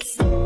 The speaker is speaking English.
Thanks.